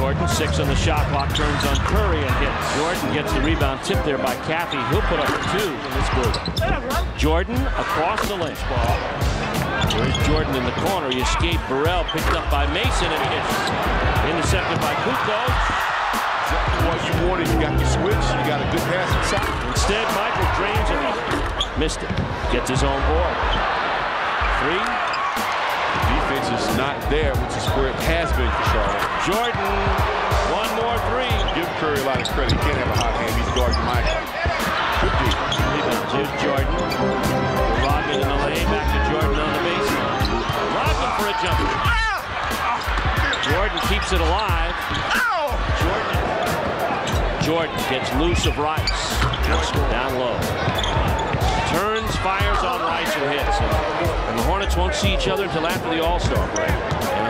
Jordan, six on the shot clock, turns on Curry and hits. Jordan gets the rebound tipped there by Caffey. He'll put up two in this group. Jordan across the lane. Ball. There's Jordan in the corner. He escaped Burrell, picked up by Mason and hits. Intercepted by Kukoc. What you wanted, you got your switch, you got a good pass inside. Instead, Michael drains it. Missed it. Gets his own board. Three. Defense is not there, which is where it has been. Jordan, one more three. Give Curry a lot of credit. He can't have a hot hand. He's guarding Michael. Could be. Here's Jordan. Rodman in the lane. Back to Jordan on the baseline. Rodman for a jumper. Jordan keeps it alive. Jordan. Jordan gets loose of Rice. Down low. Turns, fires on Rice and hits. And the Hornets won't see each other until after the All-Star break. And